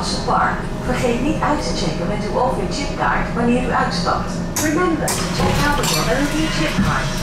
Park. Vergeet niet uit te checken met uw OV-chipkaart wanneer u uitstapt. Remember to check out the mobility chip card.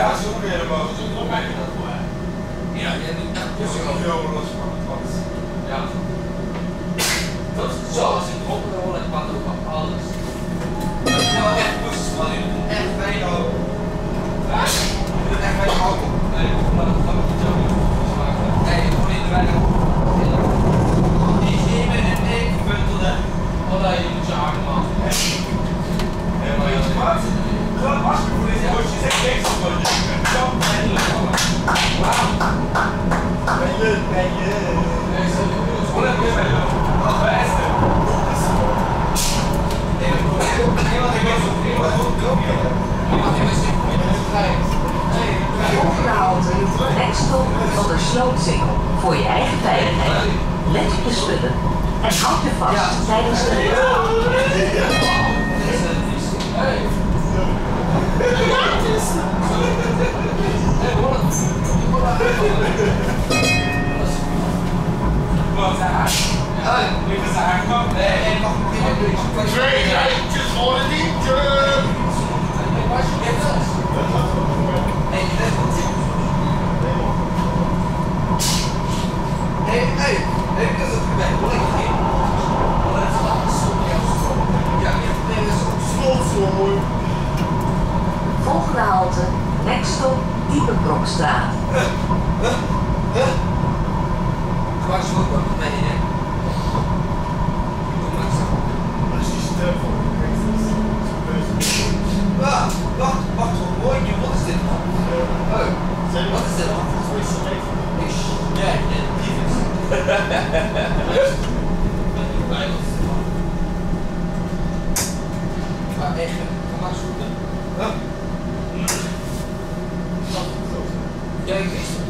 ja, zo kun je erboven. Ja, en dat is wel heel los van het wat. Ja. Dat is zoals in opgerollen ook alles. Dat is wel echt moest, man. Je moet echt fijn houden. Je moet echt fijn houden. Nee, maar dat kan ik niet zo smaken. Nee, ik moet niet weinig Omdat je moet je maar voor je eigen veiligheid. Let op de spullen. En houd je vast tijdens de rit. Senhor. Volgende halte, stop Diepenbrokstraat. Huh? Huh? Huh? ook voor komt het mee, hè? is die stem voor Wacht, wacht, wacht, wat mooi, wat is dit man? Oh, wat is dit man? Volgens die is het Ik Ja, ja, wat is het. Maar echt, ga maar zoeken. doing.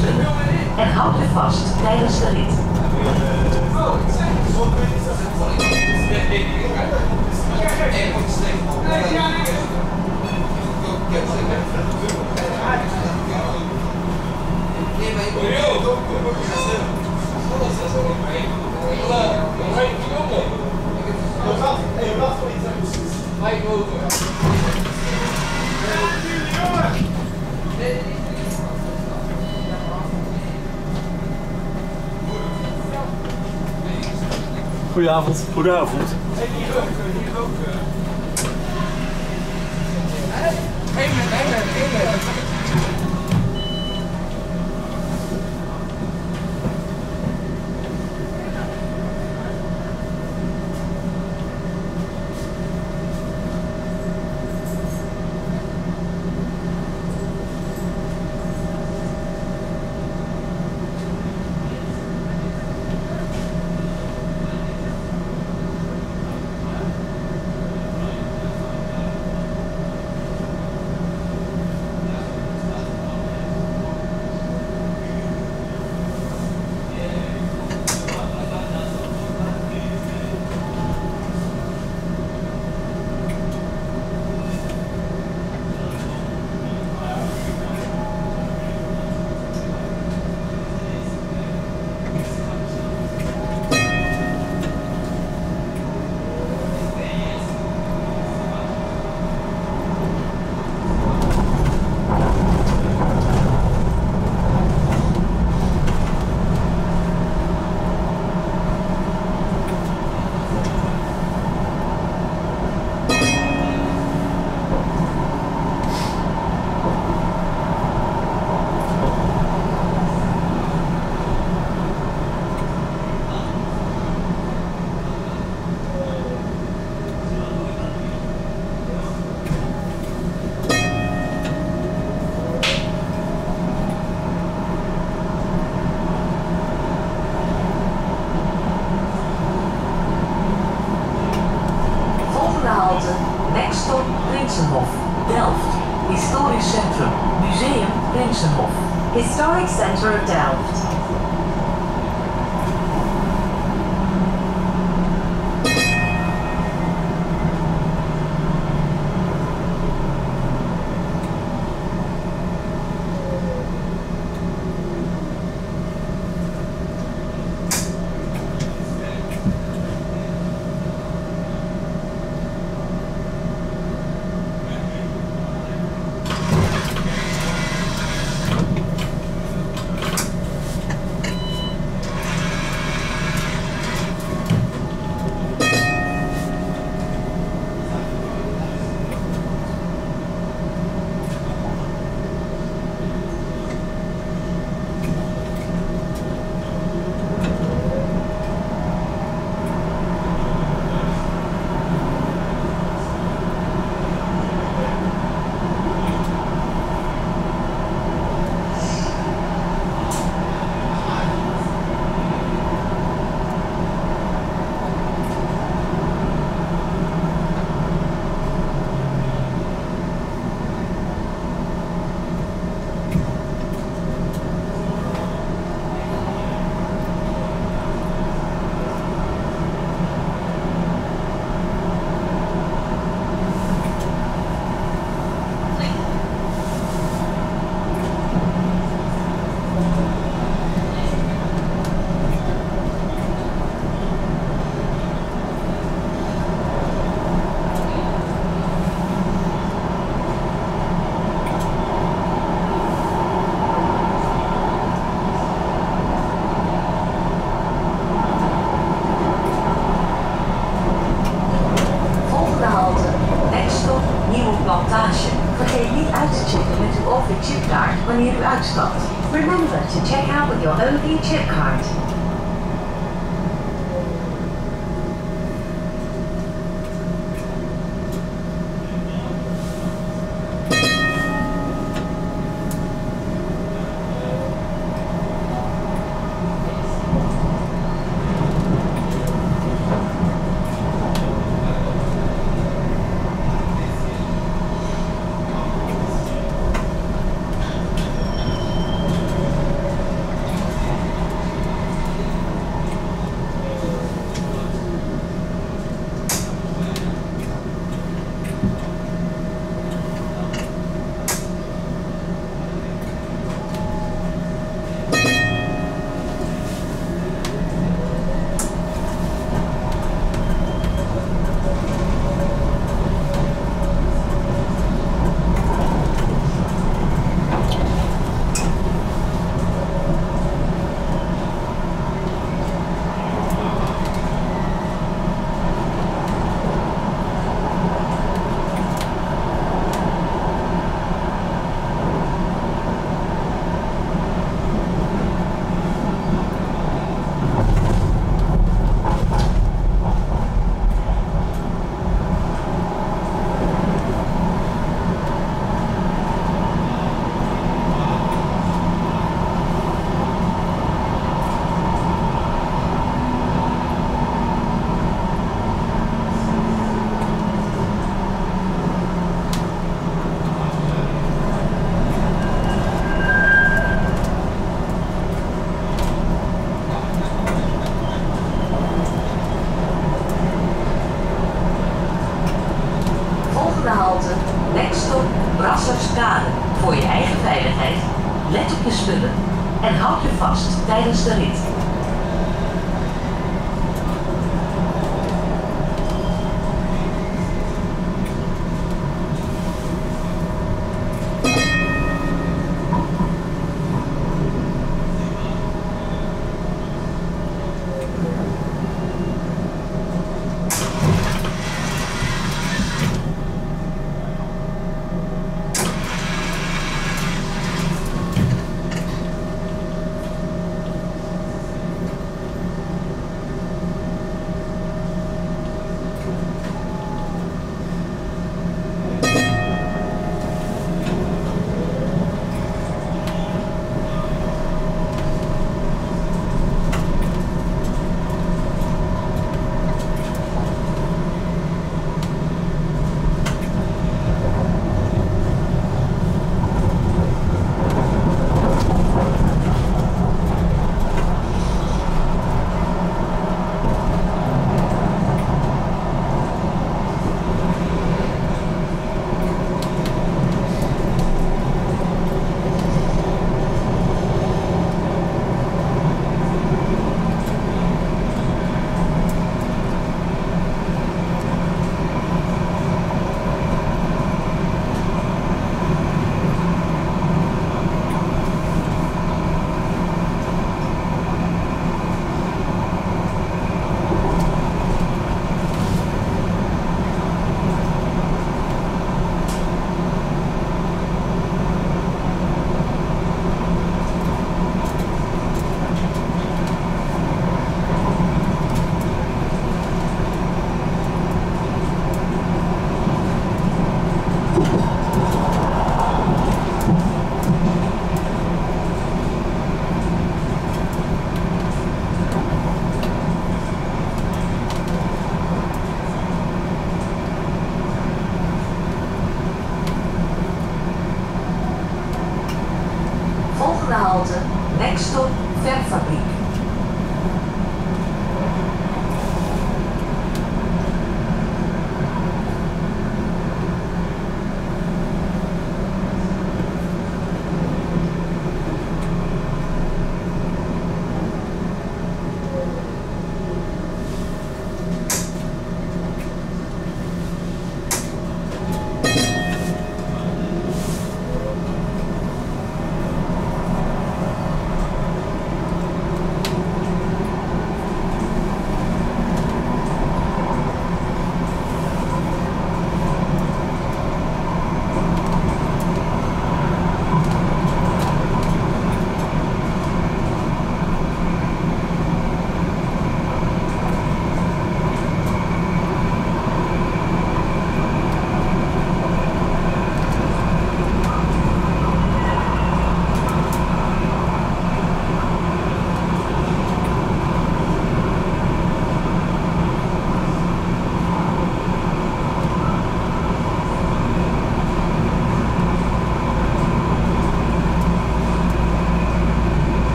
spullen en houd je vast tijdens de rit. Hey, Goedenavond. Goedenavond. Hey hey.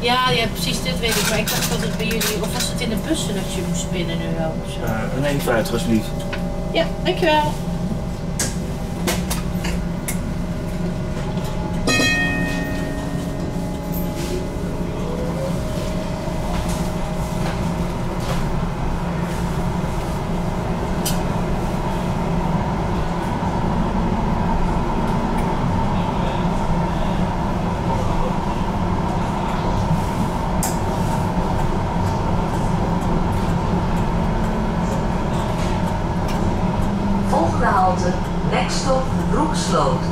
Ja, ja, precies, dit weet ik. Maar ik dacht dat het bij jullie, of was het in de bussen dat je moest pinnen nu wel? een zo? Uh, een alsjeblieft. Ja, dankjewel. slow.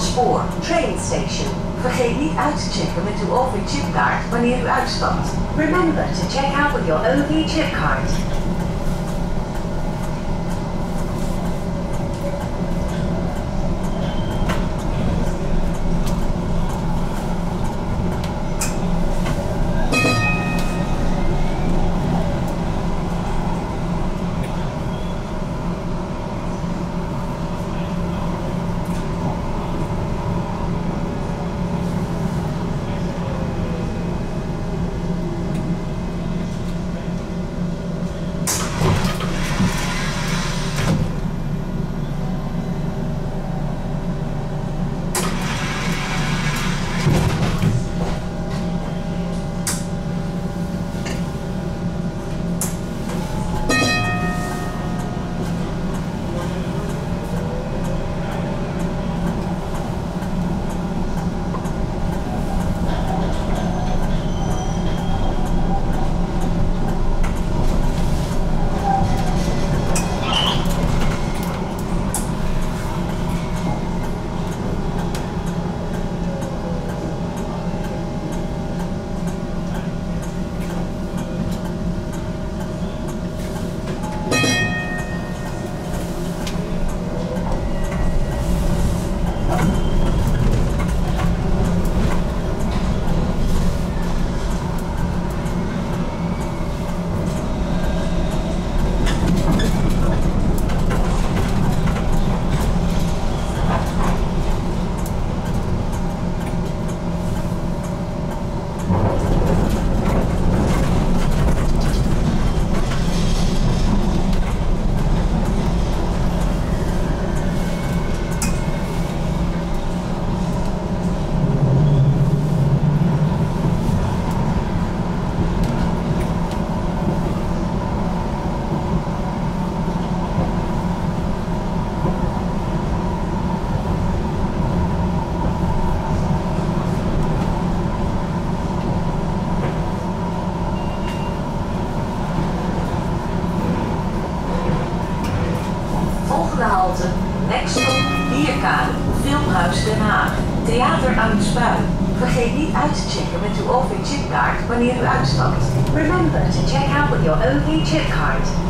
Spoor, train station. Vergeet niet uit te checken met uw OV-chipkaart wanneer u uitstapt. Remember to check out with your OV Remember to check out with your OV chip card.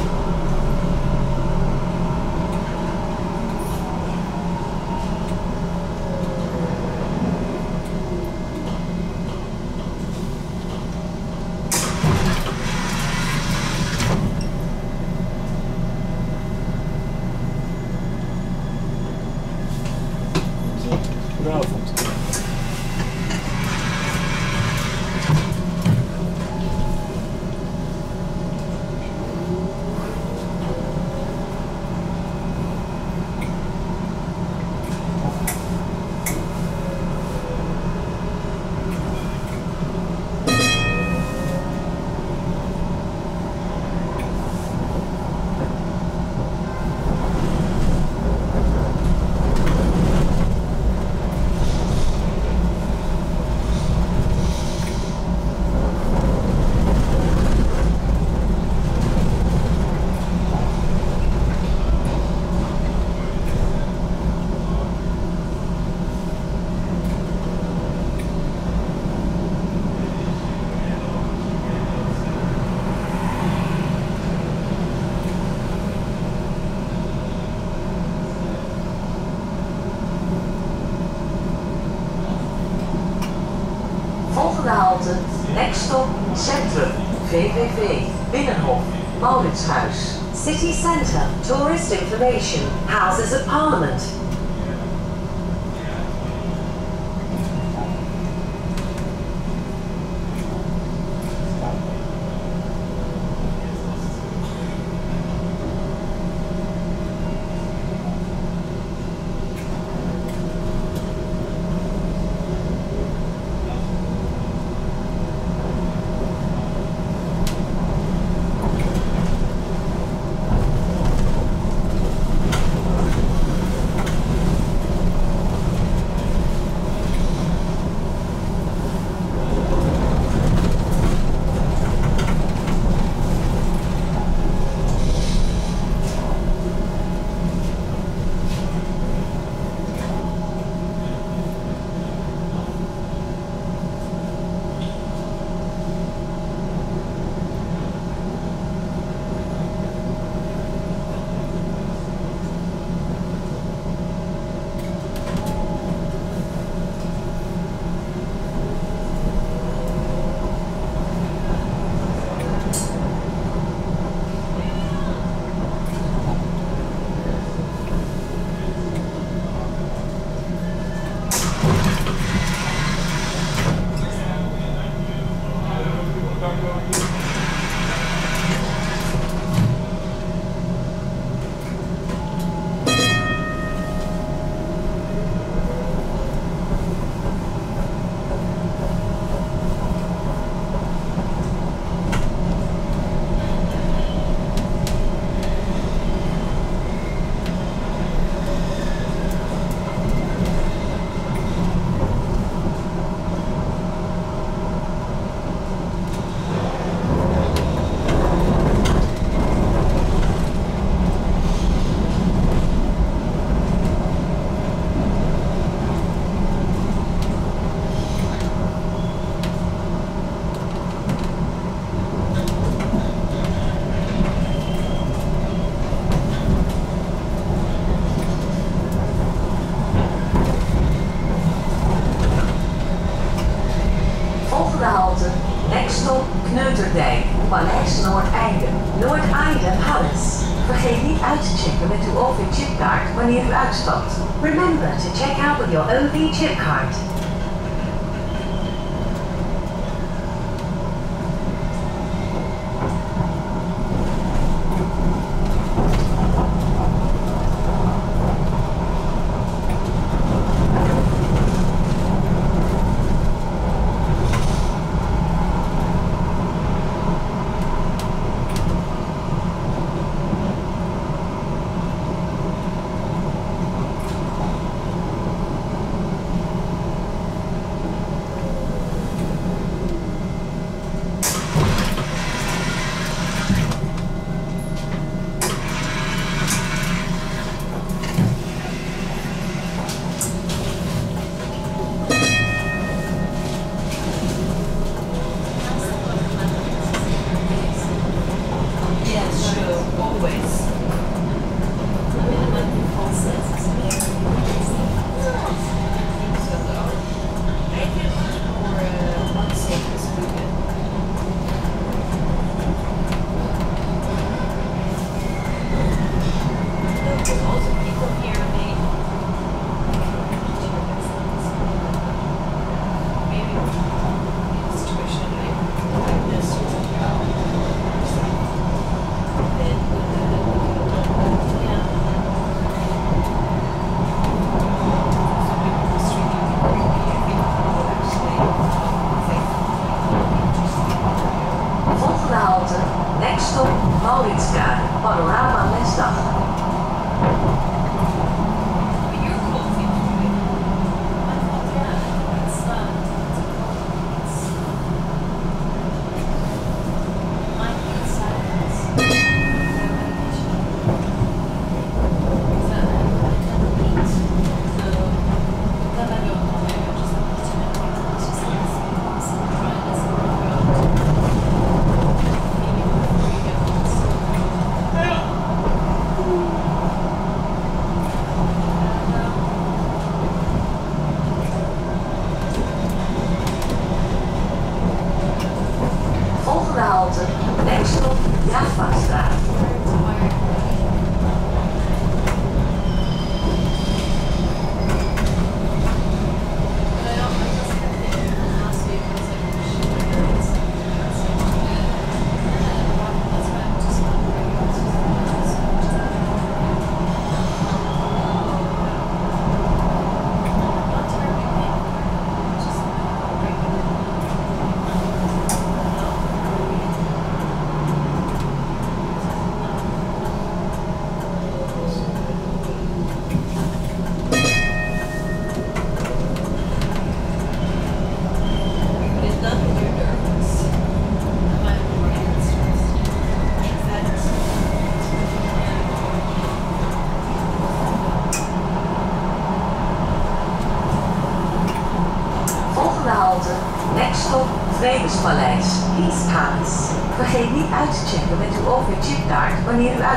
Next stop, Centrum, VVV, Binnenhof, Mauritshuis. City Centre, Tourist Information, Houses of Parliament,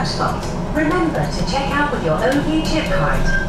spot. Remember to check out with your own chip card.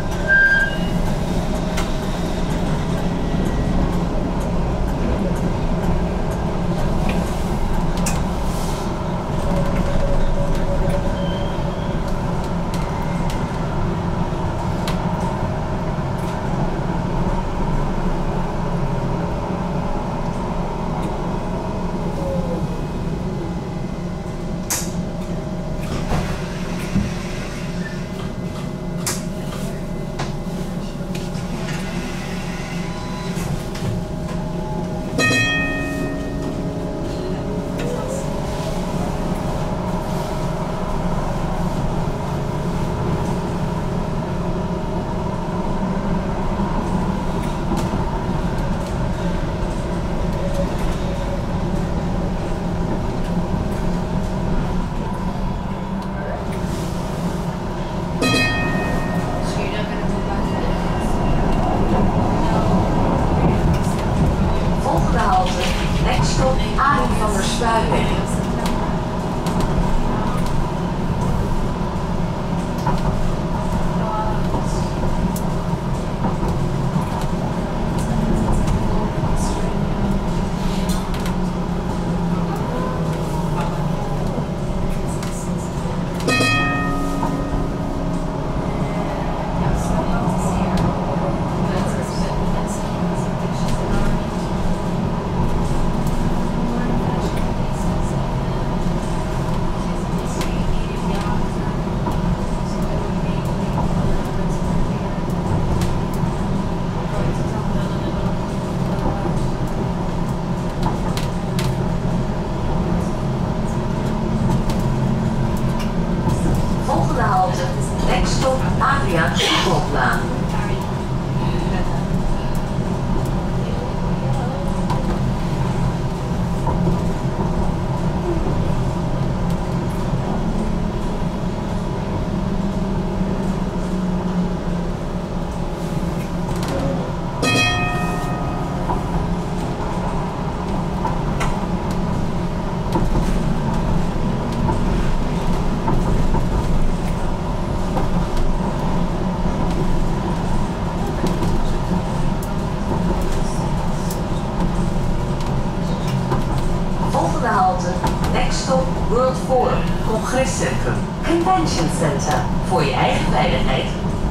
Detention Center. Voor je eigen veiligheid,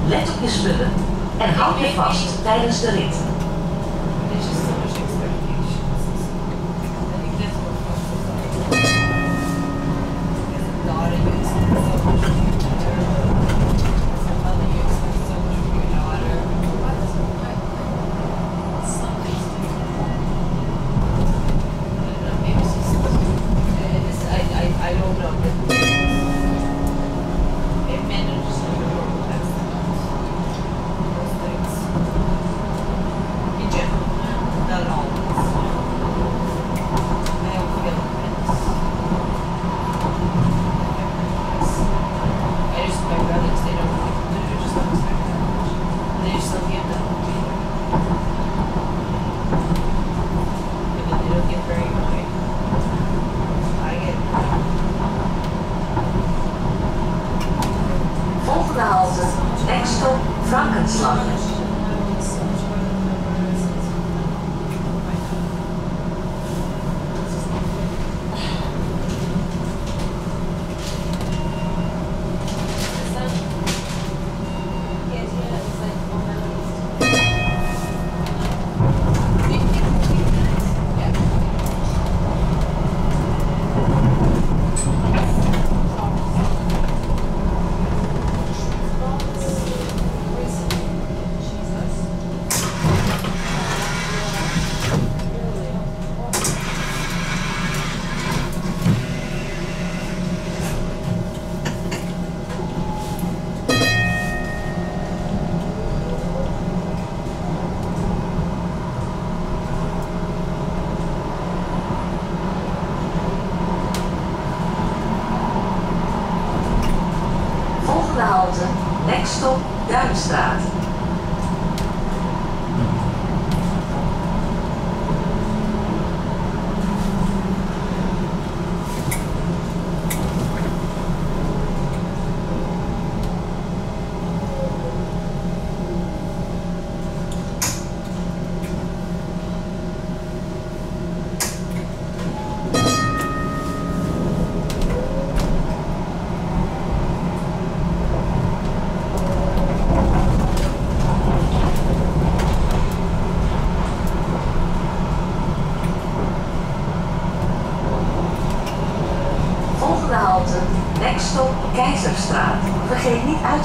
let op je spullen en hou je vast tijdens de rit.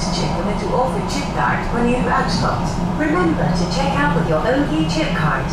te checken met uw OV-chipkaart wanneer u uitstapt. Remember to check out with your own e-chip card.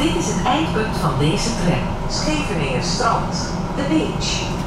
Dit is het eindpunt van deze trein. Scheveningen Strand. The Beach.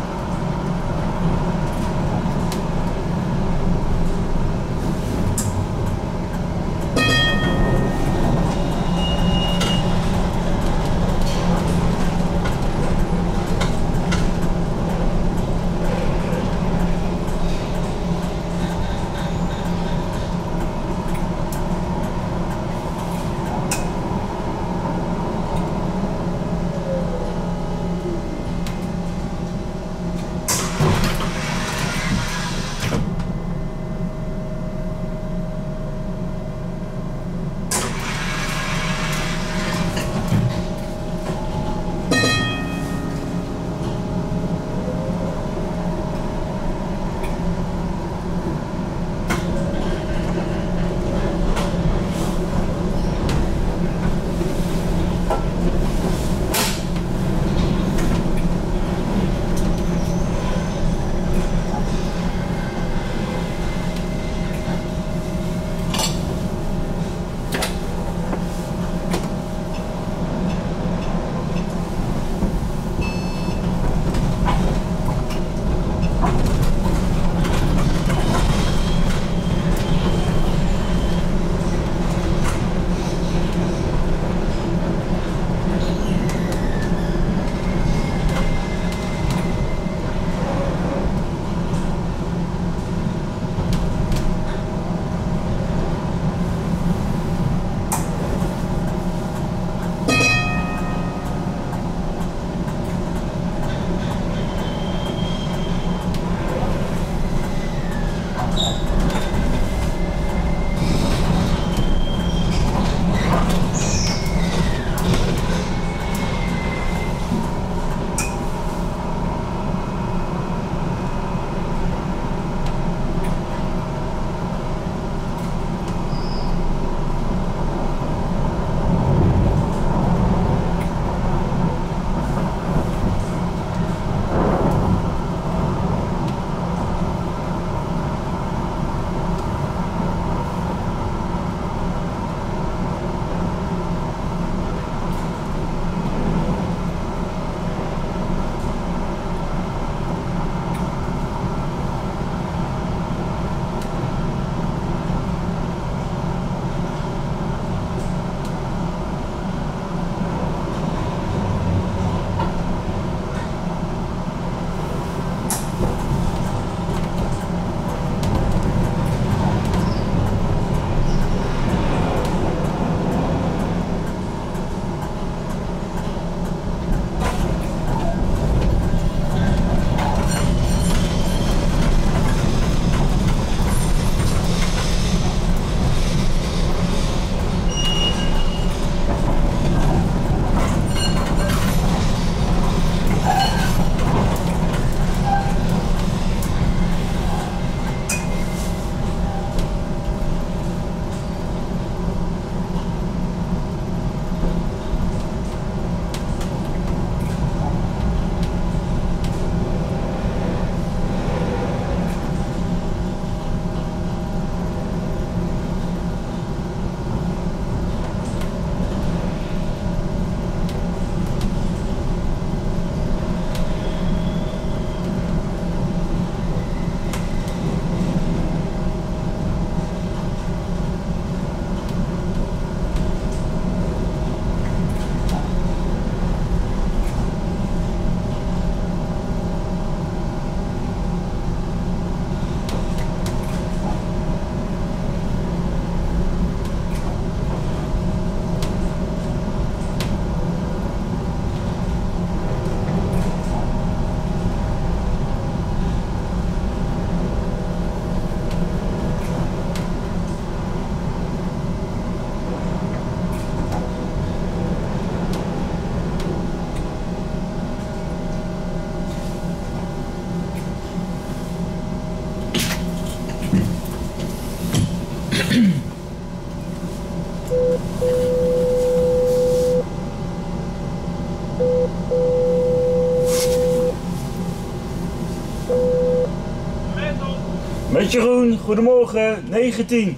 Met Jeroen, goedemorgen, 19.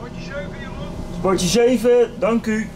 Potje 7, Jeroen. Sportje 7, dank u.